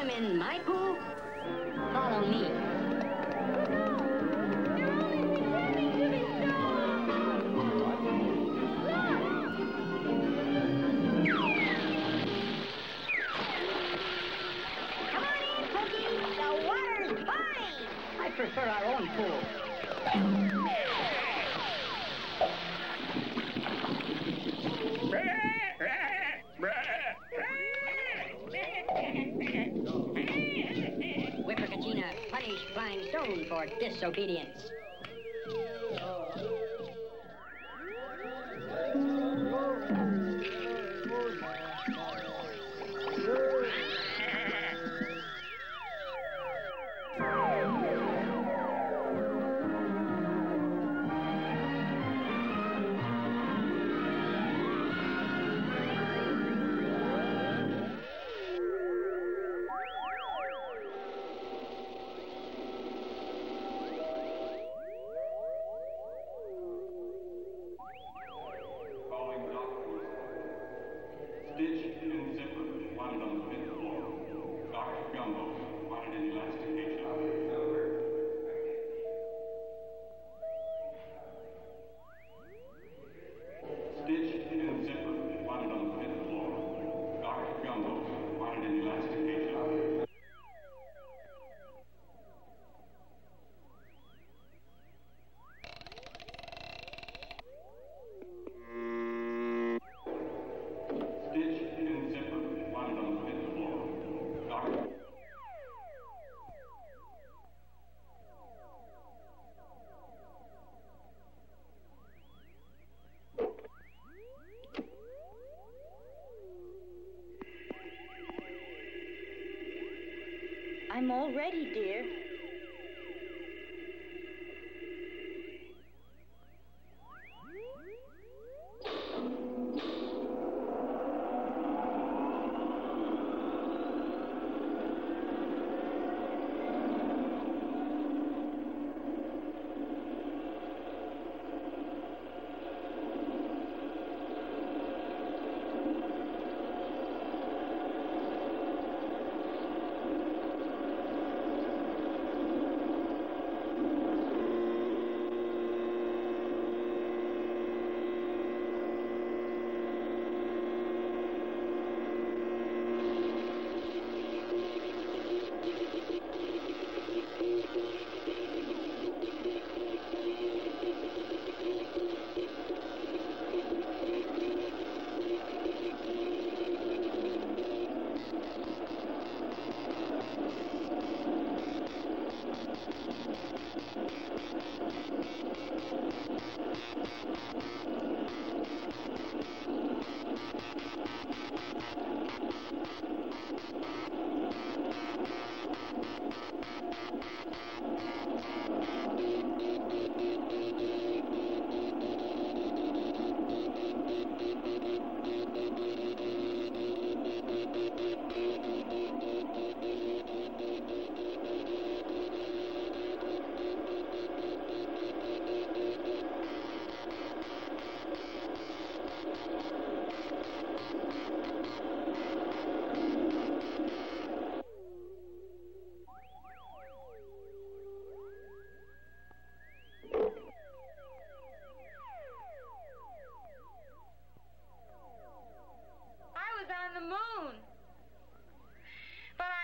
swim in my pool. fined stone for disobedience. I'm all ready, dear.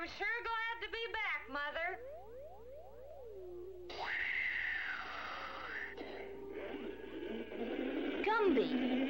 I'm sure glad to be back, Mother. Gumby,